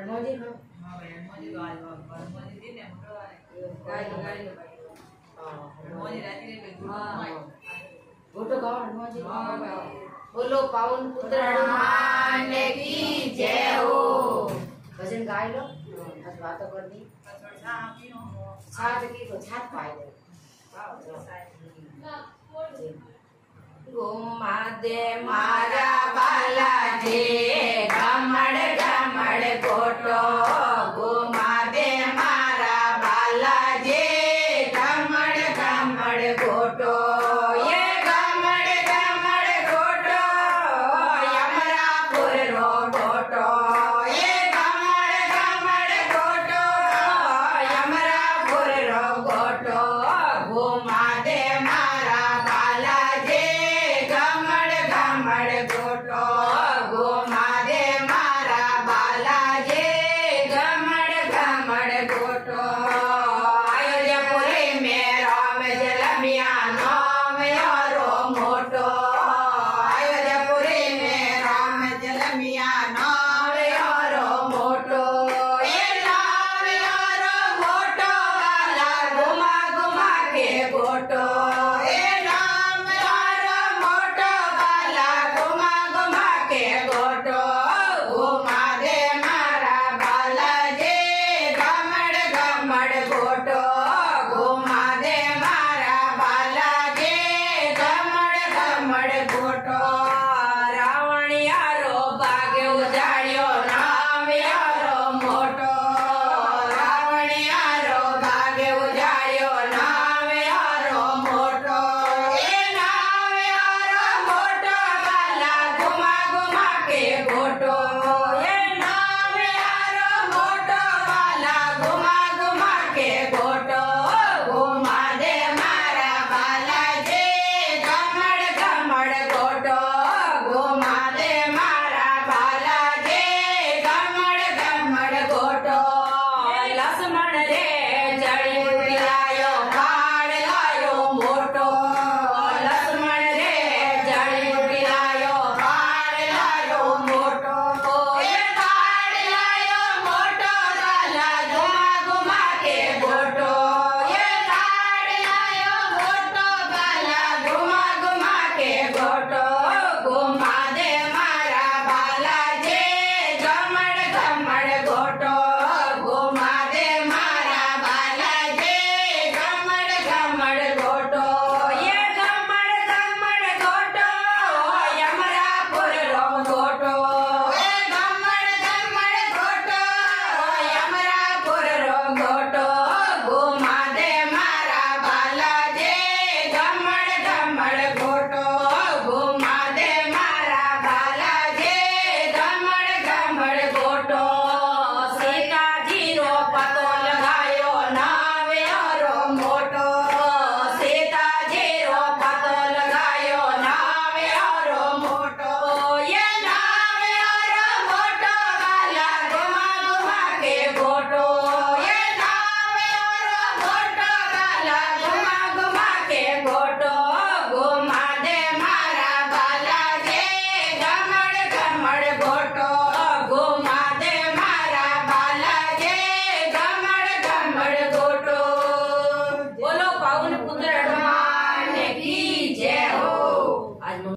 हनुमाजी हाँ गाय लो गाय लो हाँ हाँ। गाओ हाँ। बोलो पावन पुत्र हनुमान की जय हो। भजन गाय लो। आज बात कर दी। छात की पाए दे गोमा दे मारा बाला जी। कोटो घुमा दे मारा बालाजी। घमड़ घमड़ कोटो, ये घमड़ घमड़ कोटो, यमरापुर रो कोटो। ये घमड़ घमड़ कोटो, यमरापुर रो कोटो। Water. के घोटो